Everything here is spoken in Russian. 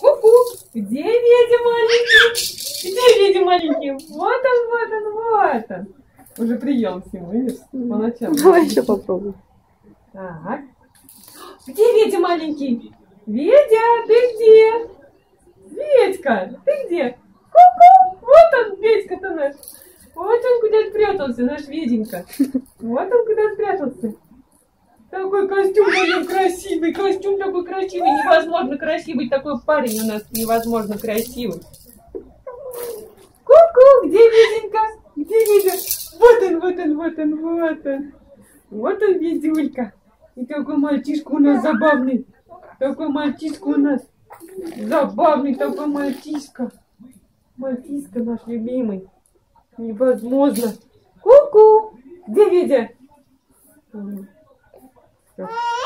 Ку-ку! Где Ведя маленький? Где Ведя маленький? Вот он, вот он, вот он. Уже приелся ему, видишь, по ночам. Давай еще попробуем. Так. Где Ведя маленький? Ведя, ты где? Ведька, ты где? Ку-ку! Вот он, Ведька-то наш. Вот он куда спрятался, наш Веденька. Вот он куда спрятался. Такой костюм него красивый, костюм такой красивый, невозможно красивый, такой парень у нас невозможно красивый. Ку-ку, где Веденька? Где Ведя? Вот он, вот он, вот он, вот он. Вот он, Ведюлька. И такой мальчишка у нас забавный. Такой мальчишка у нас. Забавный такой мальчишка. Мальчишка наш любимый. Невозможно. Ку-ку. Где Ведя? Jasper.